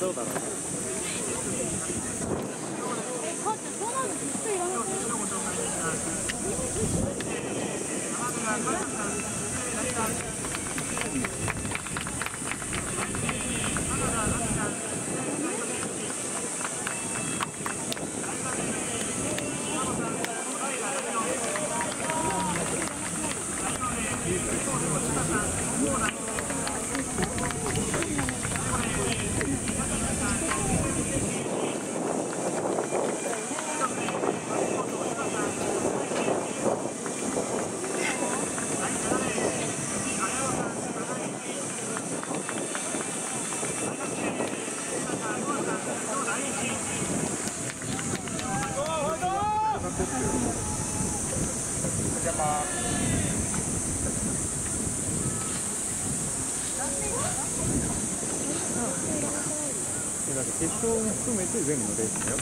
どうだろうね。って決勝も含めて全部のレースだよ。